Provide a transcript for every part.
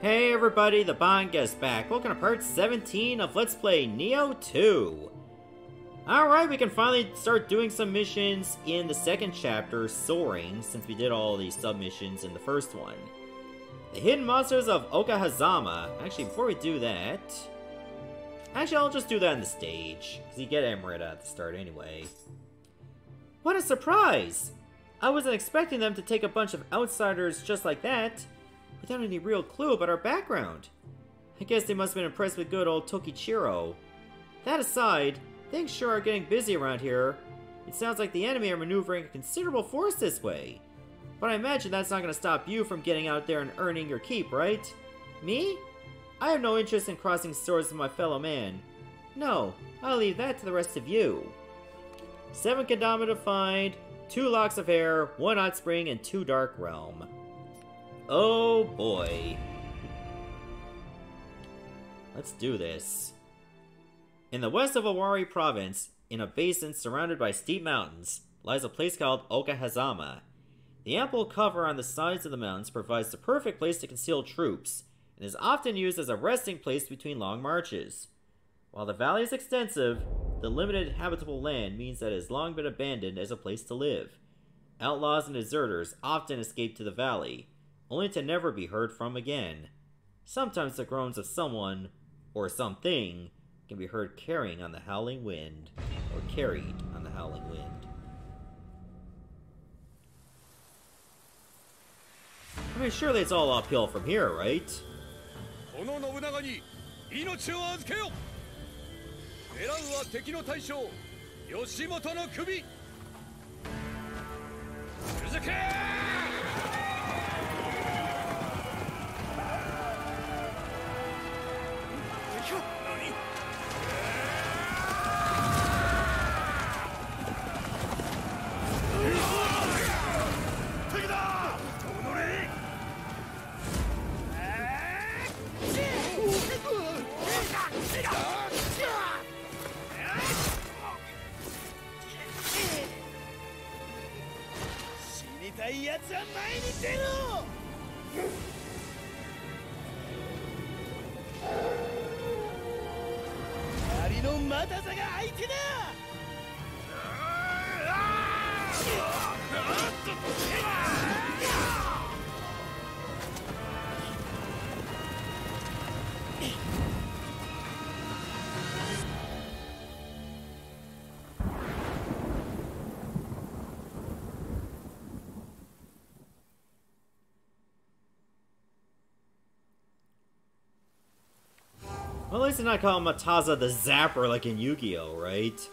Hey everybody, the Bond is back. Welcome to part 17 of Let's Play Nioh 2. Alright, we can finally start doing some missions in the second chapter, Soaring, since we did all these submissions in the first one. The Hidden Monsters of Okehazama. Actually, before we do that... Actually, I'll just do that on the stage, because you get Amrita at the start anyway. What a surprise! I wasn't expecting them to take a bunch of outsiders just like that without any real clue about our background. I guess they must have been impressed with good old Tokichiro. That aside, things sure are getting busy around here. It sounds like the enemy are maneuvering a considerable force this way. But I imagine that's not going to stop you from getting out there and earning your keep, right? Me? I have no interest in crossing swords with my fellow man. No, I'll leave that to the rest of you. Seven Kodama to find, two locks of hair, one hot spring, and two dark realm. Oh boy. Let's do this. In the west of Owari province, in a basin surrounded by steep mountains, lies a place called Okehazama. The ample cover on the sides of the mountains provides the perfect place to conceal troops, and is often used as a resting place between long marches. While the valley is extensive, the limited habitable land means that it has long been abandoned as a place to live. Outlaws and deserters often escape to the valley, only to never be heard from again. Sometimes the groans of someone, or something, can be heard carrying on the howling wind, or carried on the howling wind. I mean, surely it's all uphill from here, right? この信長に命を預けよ狙うは敵の大将義元の首続け Well, at surprised they not call Mataza the Zapper like in Yu-Gi-Oh, right?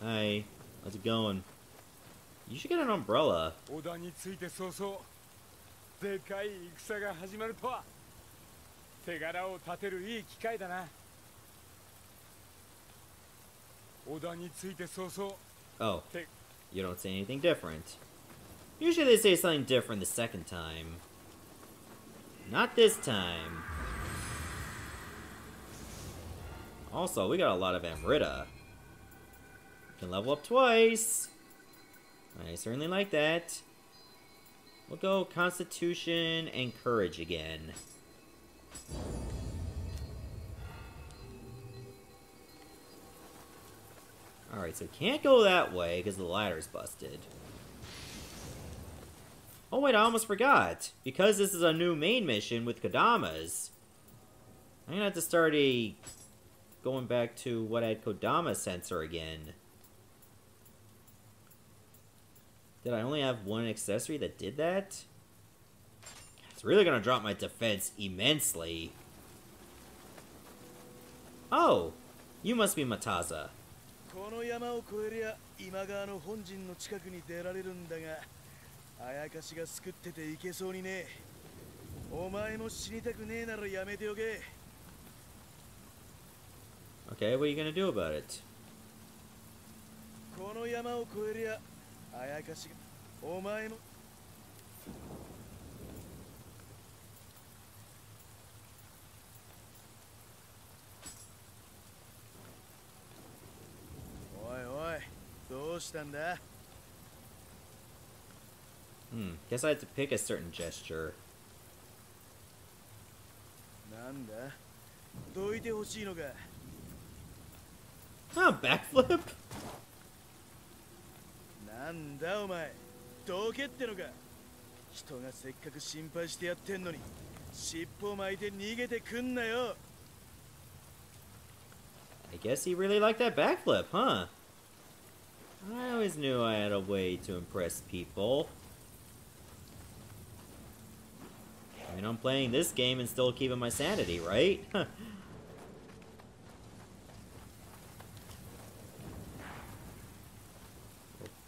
Hey, how's it going? You should get an umbrella. Oh, you don't say anything different. Usually they say something different the second time. Not this time. Also, we got a lot of Amrita. Can level up twice. I certainly like that. We'll go Constitution and Courage again. Alright, so can't go that way because the ladder's busted. Oh wait, I almost forgot. Because this is a new main mission with Kodamas, I'm gonna have to start a... going back to what I had Kodama sensor again. Did I only have one accessory that did that? It's really gonna drop my defense immensely. Oh! You must be Mataza. この山を越えりゃ今川の本陣の近くに出られるんだが あやかしが救ってていけそうにねお前も死にたくねえならやめておけ。Okay, what are you gonna do about it? この山を越えりゃあやかしがお前も。おいおいどうしたんだ？Hmm, guess I had to pick a certain gesture. なんだどいてほしいのか Huh, backflip? なんだお前どけってのか人がせっかく心配してやってんのに尻尾巻いて逃げてくんなよ I guess he really liked that backflip, huh? I always knew I had a way to impress people. Mean, I'm playing this game and still keeping my sanity, right? oh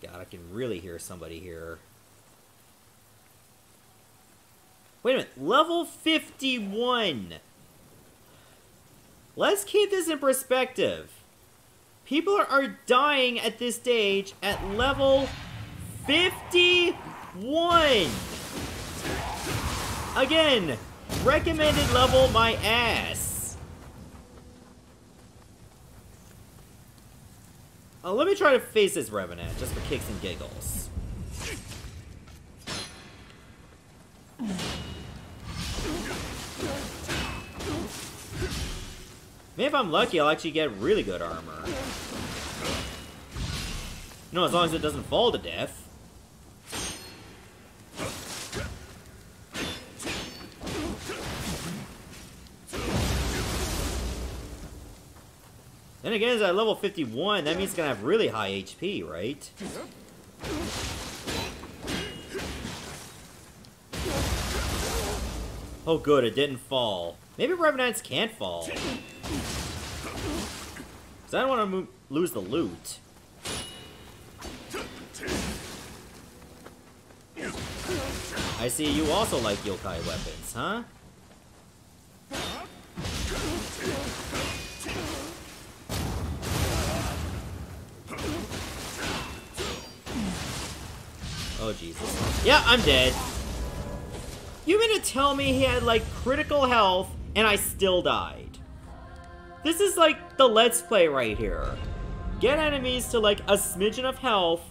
god, I can really hear somebody here. Wait a minute, level 51! Let's keep this in perspective. People are dying at this stage at level 51! Again, recommended level my ass. Uh, let me try to face this Revenant, just for kicks and giggles. Maybe if I'm lucky, I'll actually get really good armor. No, as long as it doesn't fall to death. Then again, it's at level 51, that means it's gonna have really high HP, right? Oh good, it didn't fall. Maybe Revenants can't fall. Cause I don't want to lose the loot. I see you also like yokai weapons, huh? Jesus. Yeah, I'm dead. You mean to tell me he had, like, critical health, and I still died? This is, like, the Let's Play right here. Get enemies to, like, a smidgen of health,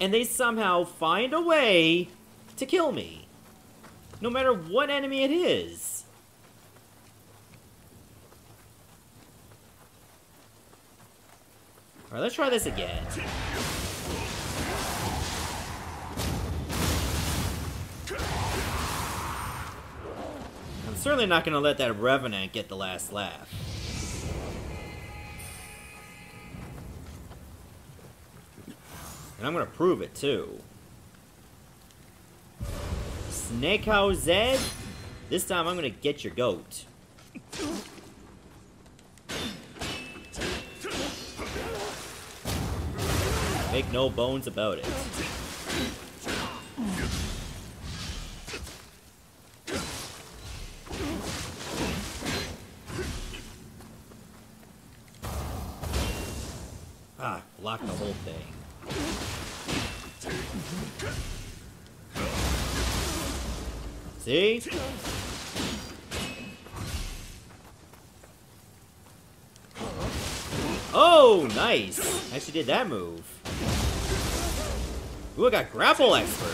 and they somehow find a way to kill me. No matter what enemy it is. Alright, let's try this again. I'm certainly not gonna let that Revenant get the last laugh. And I'm gonna prove it too. Snake House Zed, this time I'm gonna get your goat. Make no bones about it. See? Oh, nice! I actually did that move. Ooh, I got grapple expert.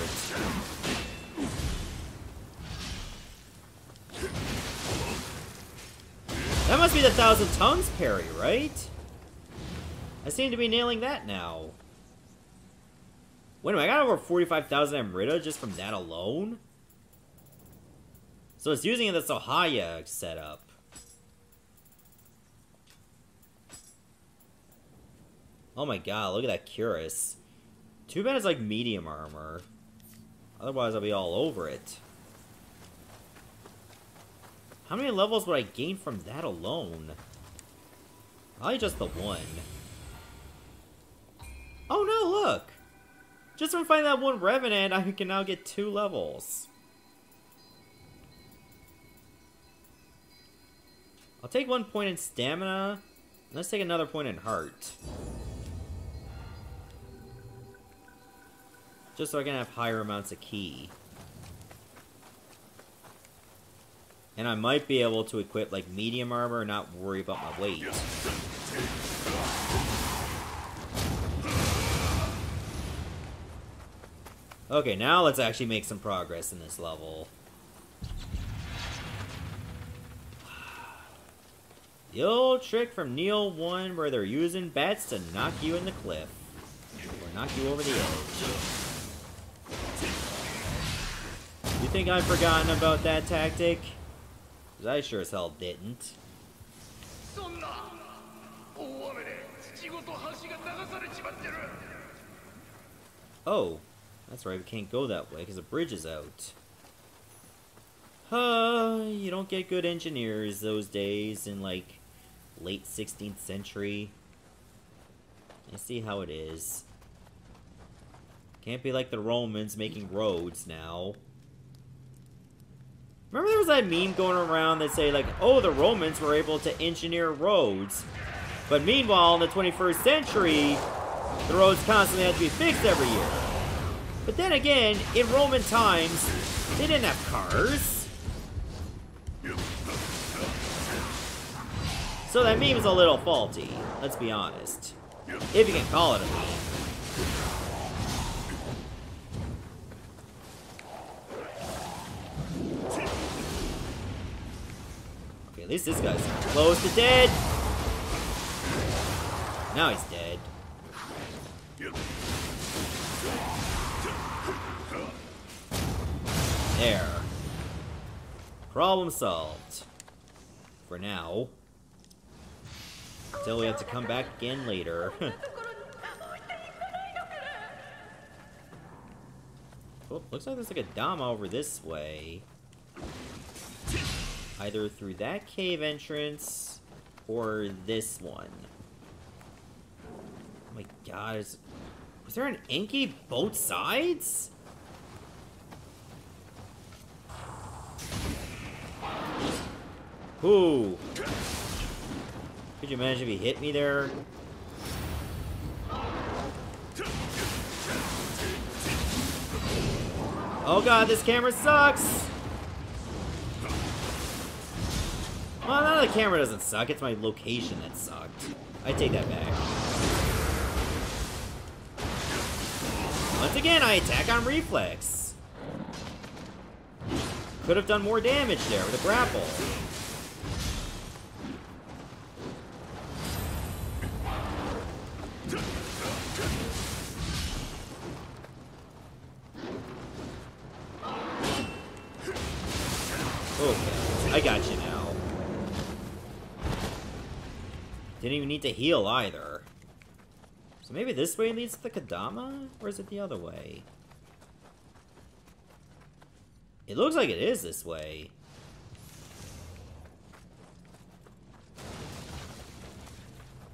That must be the Thousand Tongues parry, right? I seem to be nailing that now. Wait a minute, I got over 45,000 Amrita just from that alone? So it's using the Sahaya setup. Oh my god, look at that Cuirass. Too bad it's like medium armor. Otherwise I'll be all over it. How many levels would I gain from that alone? Probably just the one. Oh no, look! Just from finding that one Revenant, I can now get two levels. I'll take one point in stamina. Let's take another point in heart. Just so I can have higher amounts of Ki. And I might be able to equip like medium armor and not worry about my weight. Okay, now let's actually make some progress in this level. The old trick from Nioh 1 where they're using bats to knock you in the cliff. Or knock you over the edge. You think I've forgotten about that tactic? Cause I sure as hell didn't. Oh, that's right, we can't go that way because the bridge is out. Huh, you don't get good engineers those days, and like, late 16th century. I see how it is. Can't be like the Romans making roads now. Remember there was that meme going around that say like, oh, the Romans were able to engineer roads. But meanwhile, in the 21st century, the roads constantly had to be fixed every year. But then again, in Roman times, they didn't have cars. So that meme is a little faulty, let's be honest. If you can call it a meme. Okay, at least this guy's close to dead. Now he's dead. There. Problem solved. For now. Until we have to come back again later. oh, looks like there's like a Dama over this way. Either through that cave entrance or this one. Oh my god, is, was there an Enki both sides? Ooh. Could you imagine if he hit me there? Oh god, this camera sucks! Well, no, the camera doesn't suck, it's my location that sucked. I take that back. Once again, I attack on reflex. Could have done more damage there with a grapple. Need to heal either. So maybe this way leads to the Kodama? Or is it the other way? It looks like it is this way.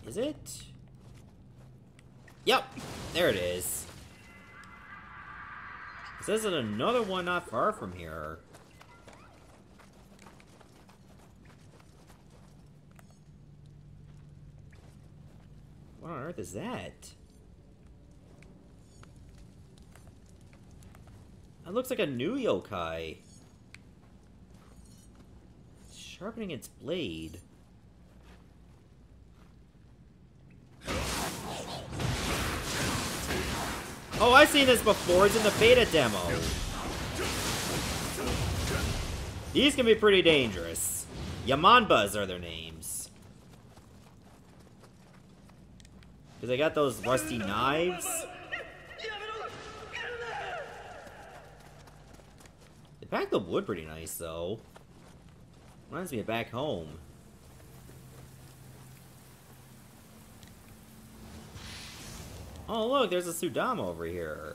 Is it? Yep, there it is. Says that another one not far from here. Earth is that? That looks like a new yokai. Sharpening its blade. Oh, I've seen this before. It's in the beta demo. These can be pretty dangerous. Yamanbas are their names. Because I got those rusty knives. They packed the wood pretty nice, though. Reminds me of back home. Oh, look, there's a Sudama over here.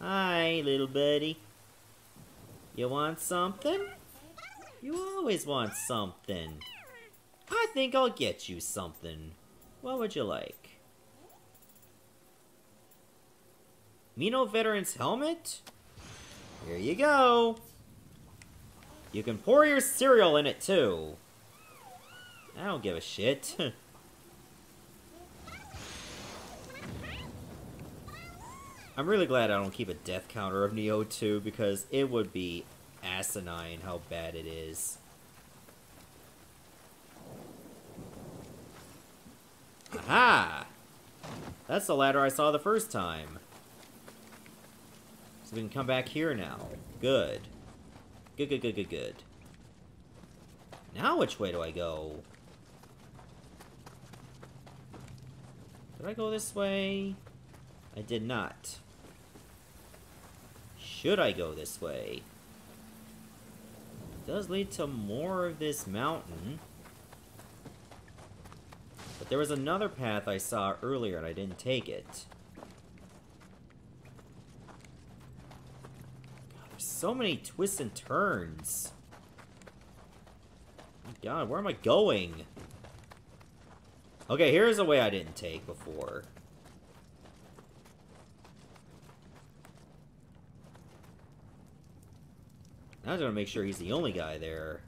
Hi, little buddy. You want something? You always want something. I think I'll get you something. What would you like? Mino Veteran's helmet? Here you go. You can pour your cereal in it, too. I don't give a shit. I'm really glad I don't keep a death counter of Nioh 2 because it would be asinine how bad it is. Aha! That's the ladder I saw the first time. So we can come back here now. Good. Good, good, good, good, good. Now which way do I go? Did I go this way? I did not. Should I go this way? It does lead to more of this mountain. There was another path I saw earlier and I didn't take it. God, there's so many twists and turns. God, where am I going? Okay, here's a way I didn't take before. Now I just want to make sure he's the only guy there.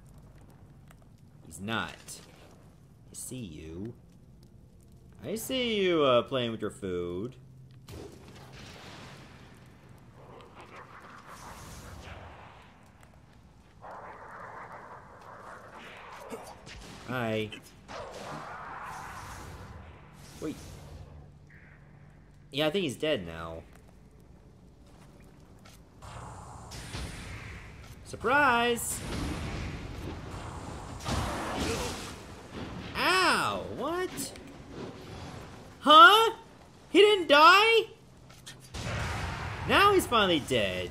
He's not. I see you. I see you uh, playing with your food. Hi. Wait. Yeah, I think he's dead now. Surprise! Huh? He didn't die? Now he's finally dead.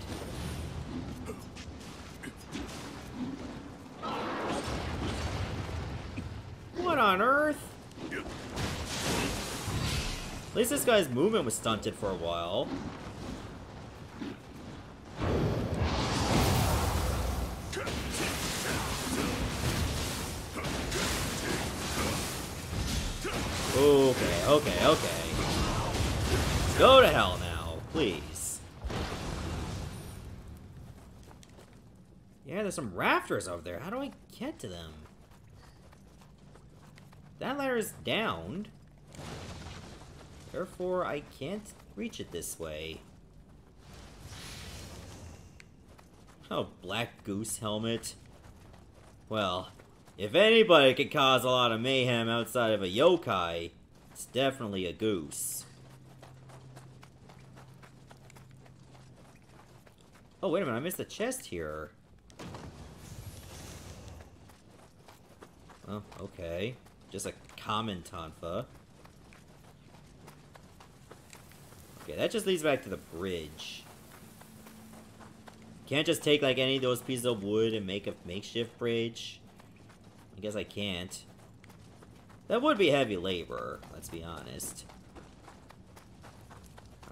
What on earth? At least this guy's movement was stunted for a while. Okay, okay, okay. Go to hell now, please. Yeah, there's some rafters over there. How do I get to them? That ladder is downed. Therefore, I can't reach it this way. Oh, Black Goose Helmet. Well, if anybody could cause a lot of mayhem outside of a yokai, it's definitely a goose. Oh, wait a minute, I missed a chest here. Oh, okay. Just a common Tonfa. Okay, that just leads back to the bridge. Can't just take, like, any of those pieces of wood and make a makeshift bridge. I guess I can't. That would be heavy labor, let's be honest.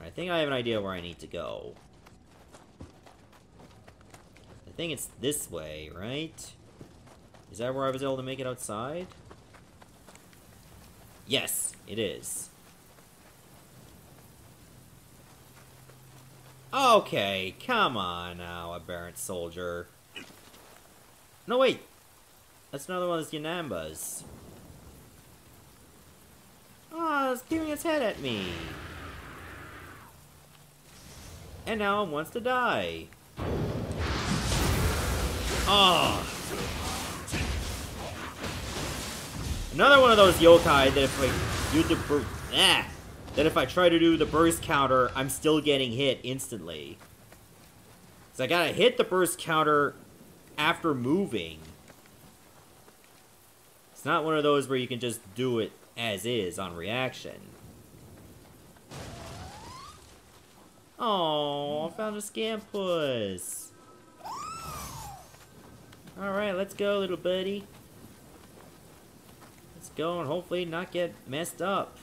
I think I have an idea where I need to go. I think it's this way, right? Is that where I was able to make it outside? Yes, it is. Okay, come on now, aberrant soldier. No, wait! That's another one of those Yamanbas. Ah, oh, it's giving its head at me. And now it wants to die. Oh. Another one of those yokai that if I do the ah, that if I try to do the burst counter, I'm still getting hit instantly. So I gotta hit the burst counter after moving. It's not one of those where you can just do it as is on reaction. Oh, I found a Scampuss. Alright, let's go, little buddy. Let's go and hopefully not get messed up.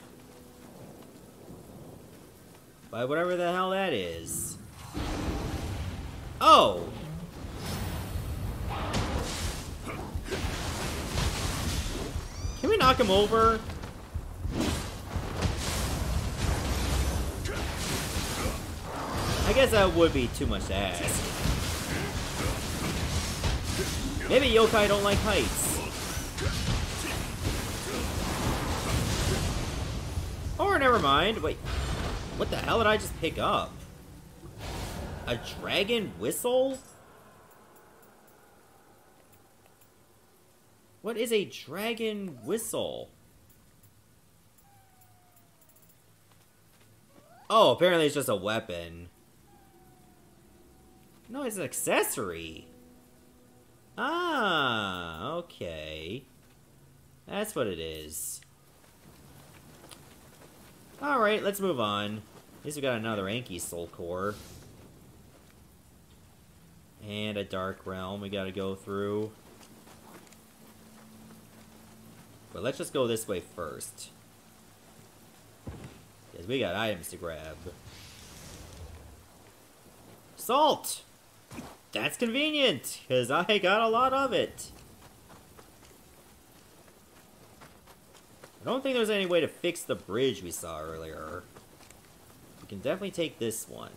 By whatever the hell that is. Oh! Knock him over? I guess that would be too much to ask. Maybe yokai don't like heights. Or never mind. Wait, what the hell did I just pick up? A dragon whistle? What is a dragon whistle? Oh, apparently it's just a weapon. No, it's an accessory. Ah, okay. That's what it is. Alright, let's move on. At least we got another Enki Soul Core. And a Dark Realm we gotta go through. But let's just go this way first. Because we got items to grab. Salt! That's convenient, because I got a lot of it. I don't think there's any way to fix the bridge we saw earlier. We can definitely take this one.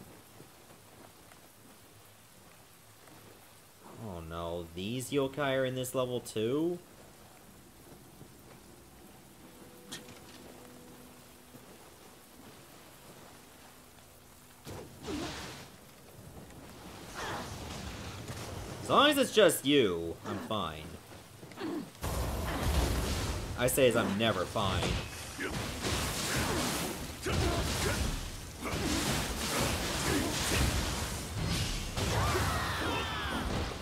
Oh no, these yokai are in this level too? It's just you, I'm fine. I say as I'm never fine.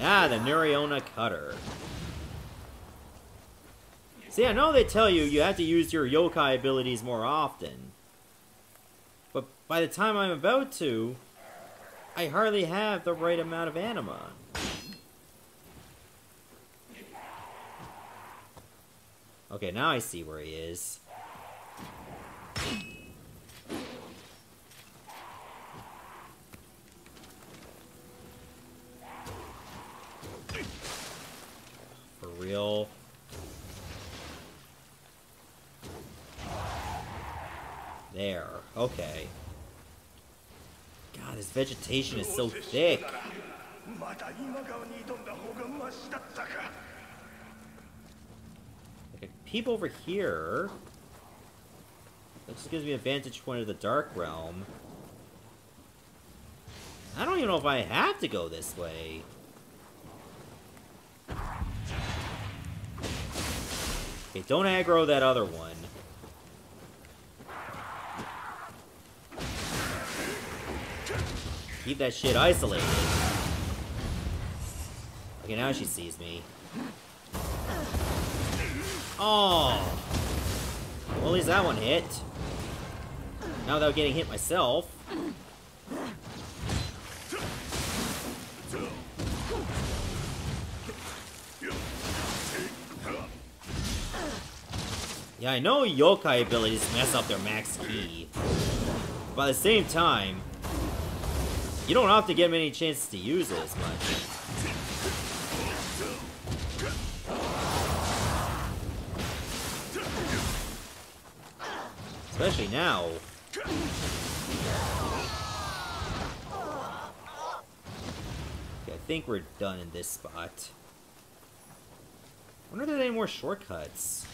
Ah, the Nuriona Cutter. See, I know they tell you you have to use your yokai abilities more often. But by the time I'm about to, I hardly have the right amount of anima. Okay, now I see where he is. For real? There. Okay. God, this vegetation is so thick. Peep over here. Just gives me a vantage point of the Dark Realm. I don't even know if I have to go this way. Okay, don't aggro that other one. Keep that shit isolated. Okay, now she sees me. Oh! Well, at least that one hit. Now without getting hit myself. Yeah, I know yokai abilities mess up their max Ki. But at the same time, you don't often get many chances to use it as much. Especially now. Okay, I think we're done in this spot. I wonder if there's any more shortcuts.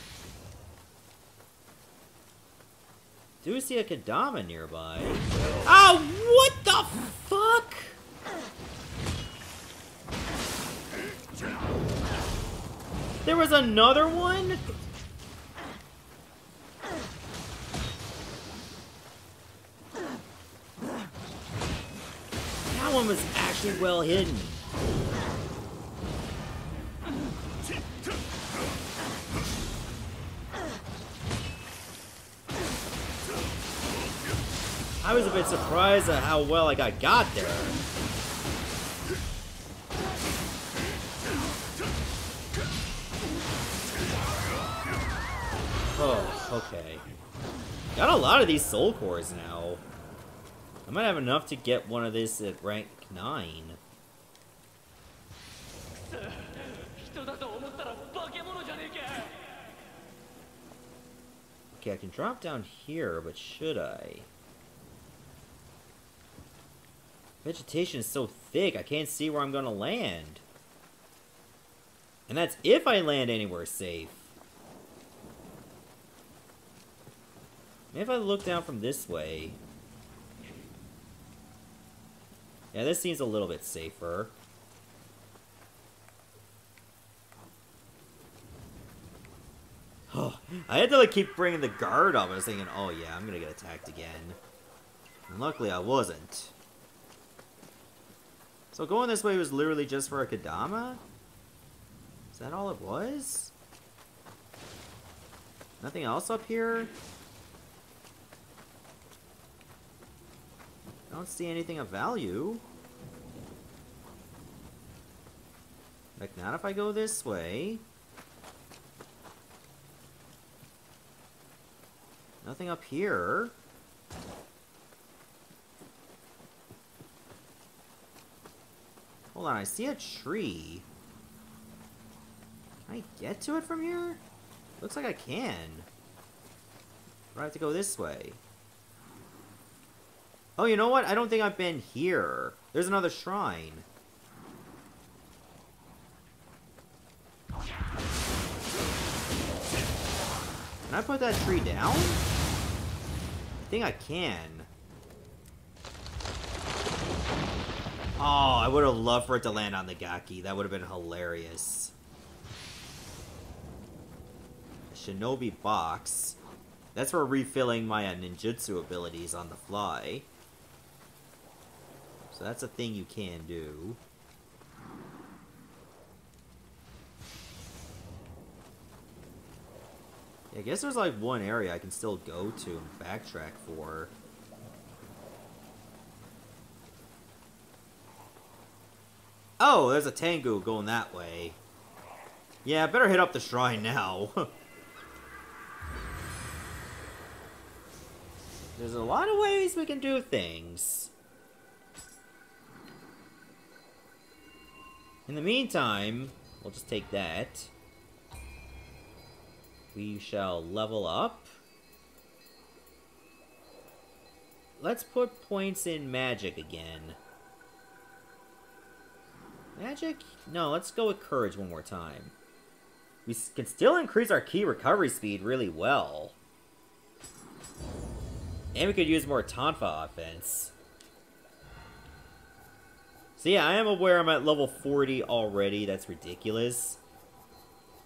Do we see a Kodama nearby. Oh, what the fuck? There was another one? One was actually well hidden. I was a bit surprised at how well I got got there. Oh, okay. Got a lot of these soul cores now. I might have enough to get one of these at rank 9. Okay, I can drop down here, but should I? Vegetation is so thick, I can't see where I'm gonna land. And that's if I land anywhere safe. Maybe if I look down from this way... Yeah, this seems a little bit safer. Oh, I had to like keep bringing the guard up. I was thinking, oh yeah, I'm gonna get attacked again. And luckily I wasn't. So going this way was literally just for a Kodama? Is that all it was? Nothing else up here? Don't see anything of value. Like, not if I go this way. Nothing up here. Hold on, I see a tree. Can I get to it from here? Looks like I can. Do I have to go this way? Oh, you know what? I don't think I've been here. There's another shrine. Can I put that tree down? I think I can. Oh, I would have loved for it to land on the Gaki. That would have been hilarious. Shinobi box. That's for refilling my uh, ninjutsu abilities on the fly. So that's a thing you can do. I guess there's like one area I can still go to and backtrack for. Oh, there's a Tengu going that way. Yeah, better hit up the shrine now. there's a lot of ways we can do things. In the meantime, we'll just take that. We shall level up. Let's put points in magic again. Magic? No, let's go with courage one more time. We can still increase our Ki recovery speed really well. And we could use more Tonfa offense. So yeah, I am aware I'm at level 40 already. That's ridiculous.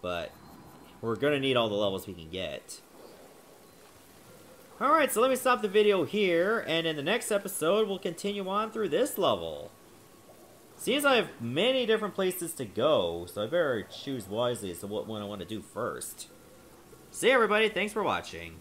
But we're going to need all the levels we can get. Alright, so let me stop the video here, and in the next episode, we'll continue on through this level. Seems I have many different places to go, so I better choose wisely as to what one I want to do first. See everybody, thanks for watching.